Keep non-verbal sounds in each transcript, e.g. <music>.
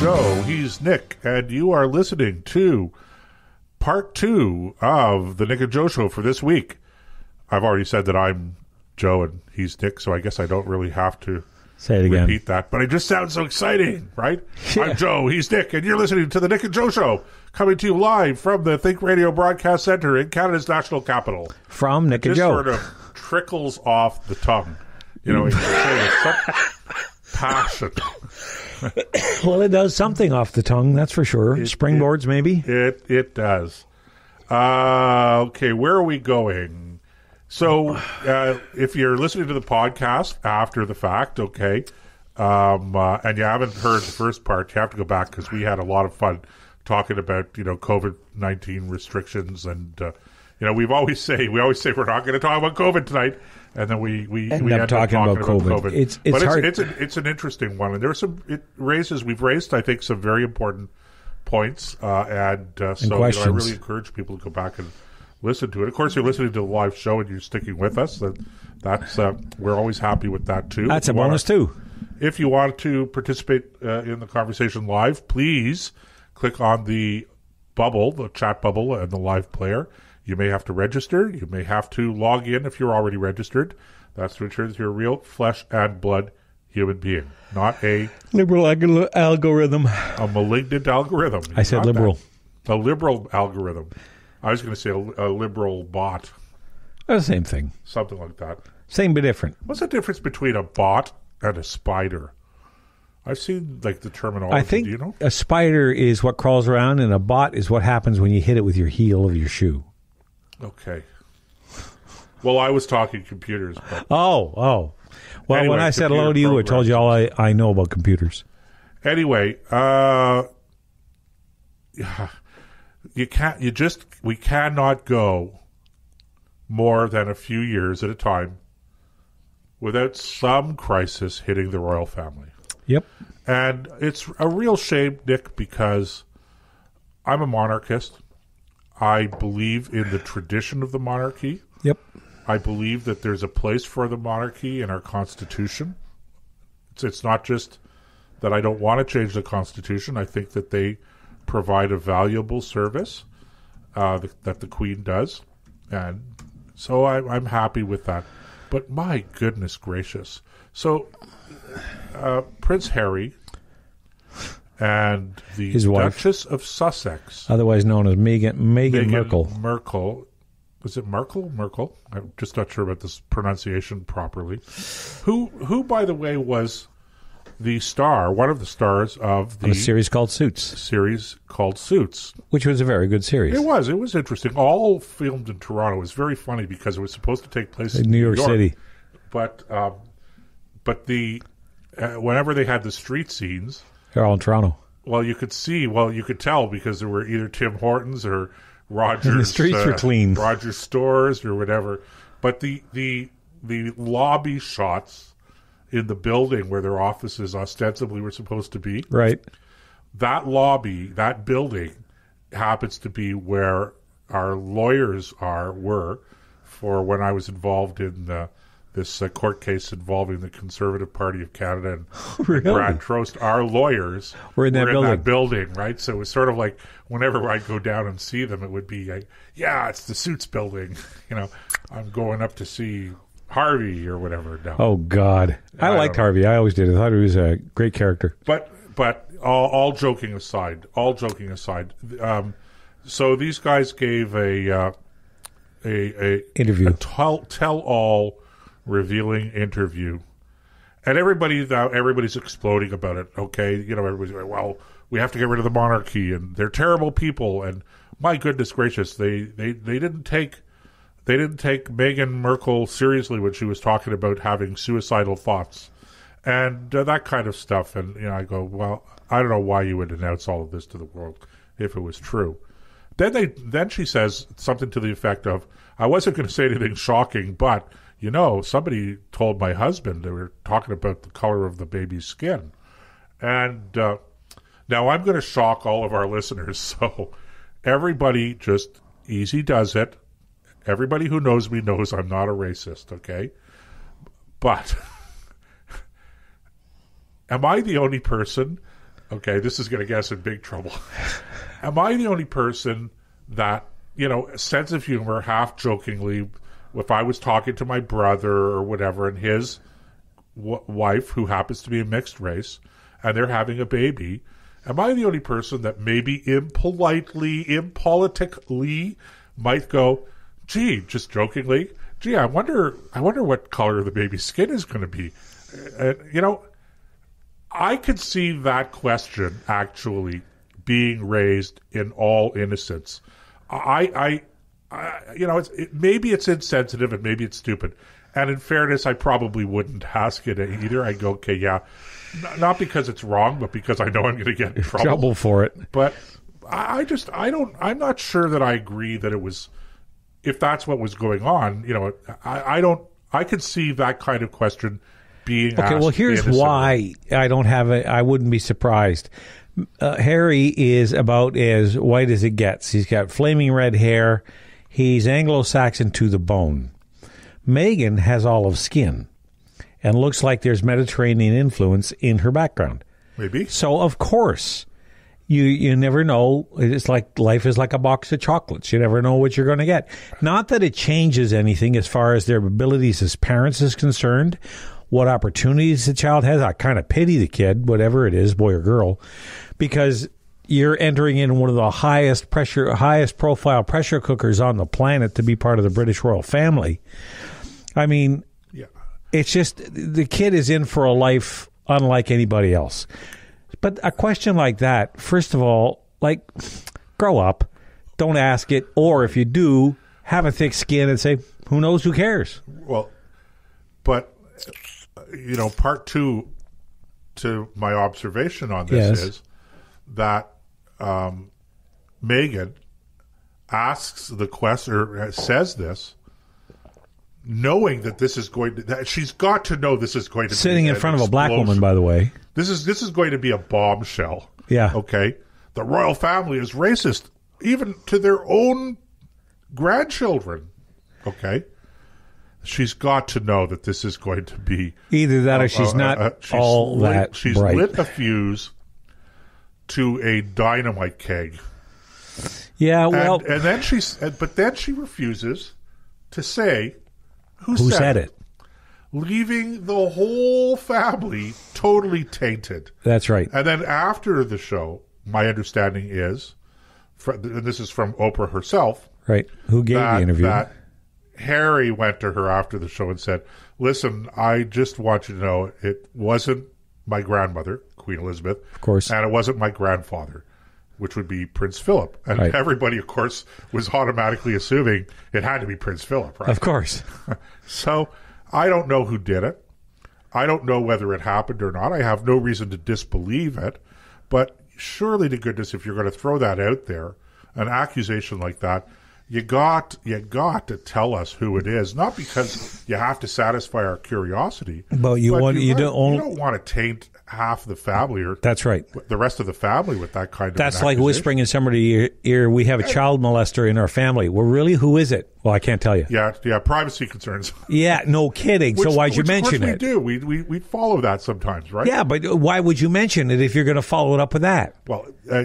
he's Nick, and you are listening to part two of the Nick and Joe show for this week. I've already said that I'm Joe and he's Nick, so I guess I don't really have to Say it again. repeat that. But it just sounds so exciting, right? I'm Joe, he's Nick, and you're listening to the Nick and Joe show, coming to you live from the Think Radio Broadcast Center in Canada's national capital. From Nick and Just Joe. sort of trickles off the tongue. You know, <laughs> you say with such passion. <coughs> Well, it does something off the tongue, that's for sure. Springboards, maybe. It it does. Uh, okay, where are we going? So, uh, if you're listening to the podcast after the fact, okay, um, uh, and you haven't heard the first part, you have to go back because we had a lot of fun talking about you know COVID nineteen restrictions, and uh, you know we've always say we always say we're not going to talk about COVID tonight, and then we we End we up end talking about COVID. It's- it's but hard- It's, it's, a, it's an interesting one, and there's some it raises we've raised I think some very important points, uh, and uh, so you know, I really encourage people to go back and listen to it. Of course, you're listening to the live show and you're sticking with us. That that's uh, we're always happy with that too. That's a If you wanna- bonus, too. If you want to participate uh, in the conversation live, please click on the bubble, the chat bubble, and the live player. You may have to register. You may have to log in if you're already registered. That's to ensure that you're a real flesh and blood human being, not a, Liberal alg- algorithm. a malignant algorithm. I said Not that. liberal. A liberal algorithm. I was going to say a, a liberal bot, Uh, same thing. something like that. Same but different. What's the difference between a bot and a spider? I've seen like the terminology. I think Do you know? a spider is what crawls around, and a bot is what happens when you hit it with your heel of your shoe. Okay. Well, I was talking computers, but Oh, oh. Well, Anyway, when I said hello to you, I told you all I, I know about computers. anyway, uh, <sighs> you can't. You just we cannot go more than a few years at a time without some crisis hitting the royal family. Yep. And it's a real shame, Nick, because I'm a monarchist. I believe in the tradition of the monarchy. Yep. I believe that there's a place for the monarchy in our Constitution. It's, it's not just that I don't want to change the Constitution. I think that they provide a valuable service uh, that, that the Queen does. And so I, I'm happy with that. But my goodness gracious. So uh, Prince Harry and the His wife. Duchess of Sussex. Otherwise known as Megan Meghan Merkel. Merkel. Was it Merkel? Merkel? I'm just not sure about this pronunciation properly. Who, who, by the way, was the star, one of the stars of On the a series called Suits, series called Suits. which was a very good series. It was. It was interesting. All filmed in Toronto. It was very funny because it was supposed to take place in, In New York City. But, um, but the uh, whenever they had the street scenes, They're all in Toronto. well, you could see, well, you could tell because there were either Tim Hortons or Rogers. <laughs> The streets were uh, clean. Rogers stores or whatever. But the the the lobby shots in the building where their offices ostensibly were supposed to be, Right. that lobby, that building, happens to be where our lawyers are were for when I was involved in uh, this uh, court case involving the Conservative Party of Canada and <laughs> Really? Brad Trost. Our lawyers Were in that building. building, right? So it was sort of like whenever I'd go down and see them, it would be like, yeah, it's the Suits building. <laughs> You know, I'm going up to see Harvey or whatever. No. Oh, God. I, I liked. Harvey. I always did. I thought he was a great character. But but all, all joking aside, all joking aside, um, so these guys gave a uh, a, a Interview. a tell tell all revealing interview, and everybody now everybody's exploding about it. Okay, you know everybody's like, well, we have to get rid of the monarchy, and they're terrible people, and my goodness gracious, they they they didn't take. They didn't take Meghan Merkel seriously when she was talking about having suicidal thoughts and uh, that kind of stuff. And you know, I go, well, I don't know why you would announce all of this to the world if it was true. Then they, then she says something to the effect of, "I wasn't going to say anything shocking, but you know, somebody told my husband they were talking about the color of the baby's skin, and uh, now I'm going to shock all of our listeners. <laughs> So everybody, just easy does it. Everybody who knows me knows I'm not a racist. Okay, but." <laughs> am I the only person Okay, this is going to get us in big trouble. <laughs> Am I the only person that you know sense of humor, half jokingly, if I was talking to my brother or whatever, and his w- wife, who happens to be a mixed race, and they're having a baby, am I the only person that maybe impolitely, impolitically might go, gee, just jokingly, gee, I wonder, I wonder what color the baby's skin is going to be. Uh, you know, I could see that question actually being raised in all innocence. I, I, I you know, it's, it, maybe it's insensitive and maybe it's stupid. And in fairness, I probably wouldn't ask it either. I'd go, okay, yeah, N- not because it's wrong, but because I know I'm going to get in trouble. Trouble for it. But I, I just, I don't, I'm not sure that I agree that it was, if that's what was going on. You know, I, I don't, I could see that kind of question being Okay, well, here's why I don't have it. I wouldn't be surprised. Uh, Harry is about as white as it gets. He's got flaming red hair. He's Anglo Saxon to the bone. Meghan has olive skin and looks like there's Mediterranean influence in her background. Maybe. So, of course, you you never know. It's like life is like a box of chocolates. You never know what you're going to get. Not that it changes anything as far as their abilities as parents is concerned. What opportunities the child has, I kind of pity the kid, whatever it is, boy or girl, because you're entering in one of the highest pressure, highest profile pressure cookers on the planet to be part of the British royal family. I mean, Yeah. it's just the kid is in for a life unlike anybody else. But a question like that, first of all, like grow up, don't ask it, or if you do, have a thick skin and say, "Who knows? Who cares?" Well, but you know, part two to my observation on this Yes. is that um, Meghan asks the question or says this, knowing that this is going to. That she's got to know this is going to Sitting in front of a black woman, by the way. This is this is going to be a bombshell. Yeah. Okay. The royal family is racist, even to their own grandchildren. Okay. She's got to know that this is going to be Either that, or she's uh, not uh, she's all lit, that She's bright. lit a fuse to a dynamite keg, yeah, well, and, and then she's but then she refuses to say who, who said it? leaving the whole family totally tainted. That's right. And then after the show, my understanding is, and this is from Oprah herself, Right. Who gave that, the interview? that Harry went to her after the show and said, "Listen, I just want you to know it wasn't my grandmother, Queen Elizabeth, of course. and it wasn't my grandfather." Which would be Prince Philip, and Right. everybody, of course, was automatically assuming it had to be Prince Philip, right? of course. <laughs> So I don't know who did it. I don't know whether it happened or not. I have no reason to disbelieve it. But surely to goodness, if you're going to throw that out there, an accusation like that, you got you got to tell us who it is. Not because you have to satisfy our curiosity, But you want- you got- don't own- you don't want to taint half the family or That's right. the rest of the family with that kind of. That's like whispering in somebody's ear, ear, we have a child molester in our family. Well, really? Who is it? Well, I can't tell you. Yeah, yeah, privacy concerns. <laughs> Yeah, no kidding. so why'd you which, of course, mention we it? do. We, we we follow that sometimes, right? Yeah, but why would you mention it if you're going to follow it up with that? Well, uh,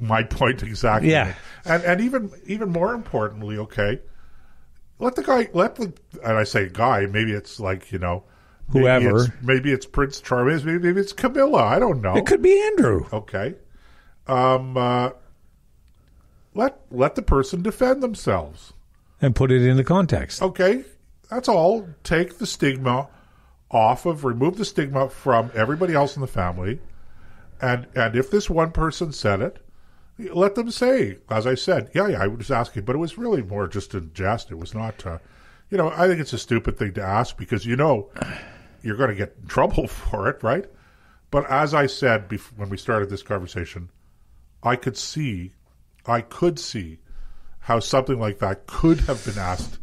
my point exactly. Yeah. and and even even more importantly, okay, let the guy let the and I say guy, maybe it's like you know maybe Whoever. it's, maybe it's Prince Charming, maybe maybe it's Camilla. I don't know. It could be Andrew. okay, um, uh, let let the person defend themselves. And put it into context. Okay, that's all. Take the stigma off of, remove the stigma from everybody else in the family, and and if this one person said it, let them say, as I said, yeah, yeah, I was asking, but it was really more just in jest. It was not, uh, you know, I think it's a stupid thing to ask because you know you're going to get in trouble <laughs> for it, right? But as I said bef- when we started this conversation, I could see, I could see how something like that could have been asked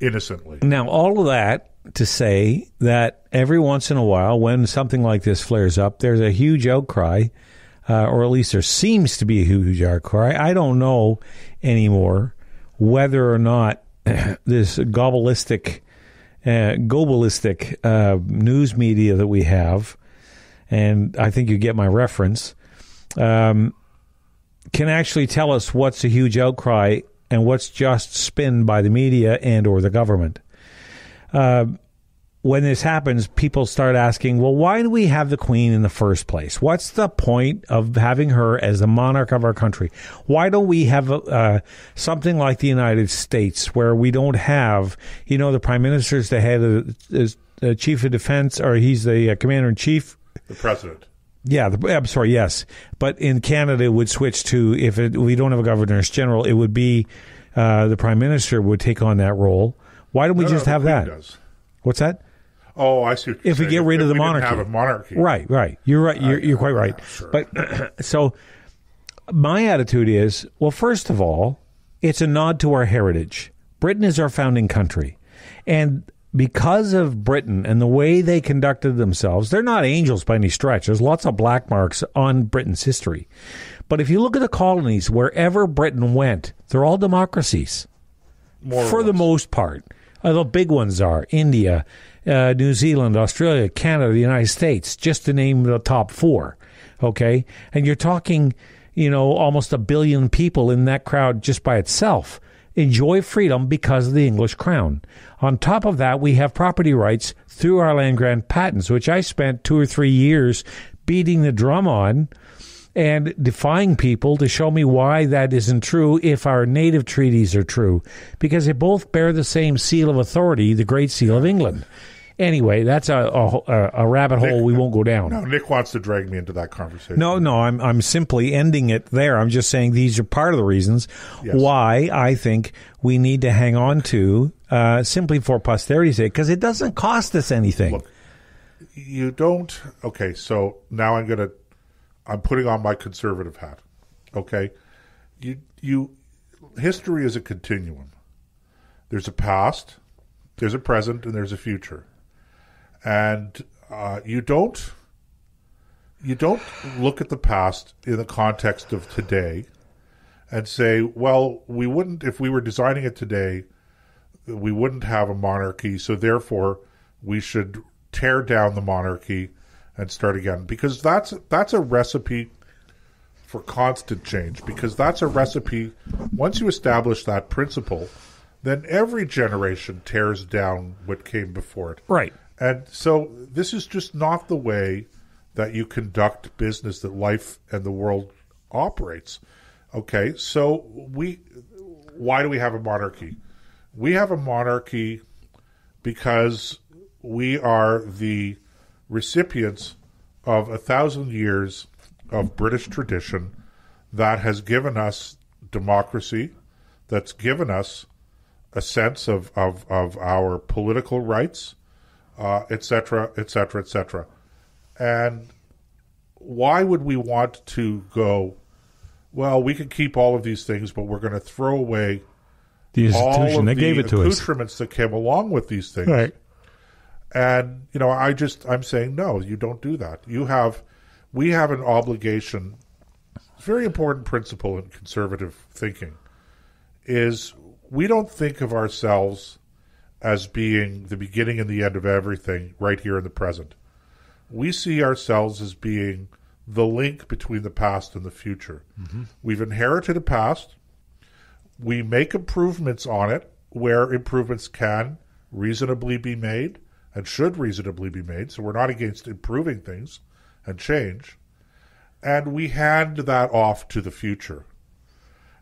innocently. Now, all of that to say that every once in a while, when something like this flares up, there's a huge outcry, uh, or at least there seems to be a huge outcry. I don't know anymore whether or not <clears throat> this globalistic, uh, globalistic uh, news media that we have and I think you get my reference, um, can actually tell us what's a huge outcry and what's just spin by the media and or the government. Uh, when this happens, people start asking, well, why do we have the queen in the first place? What's the point of having her as the monarch of our country? Why don't we have uh, something like the United States where we don't have, you know, the prime minister's the head of the uh, chief of defense, or he's the uh, commander in chief? The president. Yeah, the, I'm sorry, yes. But in Canada, it would switch to, if it, we don't have a governor general, it would be uh, the prime minister would take on that role. Why don't we No, just no, have that? does. What's that? Oh, I see. What you're if we get rid of the monarchy. have a monarchy. Right, right. You're right. You're, you're quite right. yeah, sure. But <clears throat> so my attitude is, well, first of all, it's a nod to our heritage. Britain is our founding country. And because of Britain and the way they conducted themselves, they're not angels by any stretch. There's lots of black marks on Britain's history. But if you look at the colonies, wherever Britain went, they're all democracies More for the most part. Uh, the big ones are India, uh, New Zealand, Australia, Canada, the United States, just to name the top four. Okay. And you're talking, you know, almost a billion people in that crowd just by itself enjoy freedom because of the English crown. On top of that, we have property rights through our land grant patents, which I spent two or three years beating the drum on and defying people to show me why that isn't true if our native treaties are true, because they both bear the same seal of authority, the Great Seal of England. Anyway, that's a, a, a rabbit hole we won't go down. No, Nick wants to drag me into that conversation. No, no, I'm I'm simply ending it there. I'm just saying these are part of the reasons Yes. why I think we need to hang on to uh, simply for posterity's sake because it doesn't cost us anything. Look, you don't. Okay, so now I'm gonna. I'm putting on my conservative hat. Okay, you you. History is a continuum. There's a past, there's a present, and there's a future, and uh, you don't. You don't look at the past in the context of today, and say, "Well, we wouldn't if we were designing it today." we wouldn't have a monarchy, so therefore we should tear down the monarchy and start again. Because that's that's a recipe for constant change. Because that's a recipe. Once you establish that principle, then every generation tears down what came before it. Right. And so this is just not the way that you conduct business that life and the world operates. Okay, so we why do we have a monarchy? We have a monarchy because we are the recipients of a thousand years of British tradition that has given us democracy, that's given us a sense of, of, of our political rights, uh, etc., etc. et cetera, et cetera. And why would we want to go, well, we can keep all of these things, but we're going to throw away The all institution of that the gave it to us. accoutrements that came along with these things. Right. And you know, I just I'm saying no, you don't do that. You have we have an obligation. Very important principle in conservative thinking is we don't think of ourselves as being the beginning and the end of everything right here in the present. We see ourselves as being the link between the past and the future. Mm-hmm. We've inherited a past. We make improvements on it where improvements can reasonably be made and should reasonably be made. So we're not against improving things and change. And we hand that off to the future.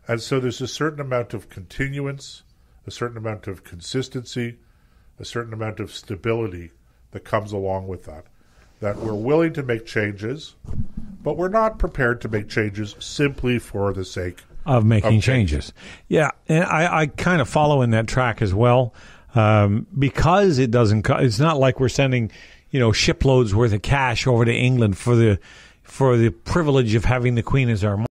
And so there's a certain amount of continuance, a certain amount of consistency, a certain amount of stability that comes along with that. That we're willing to make changes, but we're not prepared to make changes simply for the sake of making Of change. changes. Yeah, and I, I kind of follow in that track as well um, because it doesn't. Co- it's not like we're sending, you know, shiploads worth of cash over to England for the for the privilege of having the Queen as our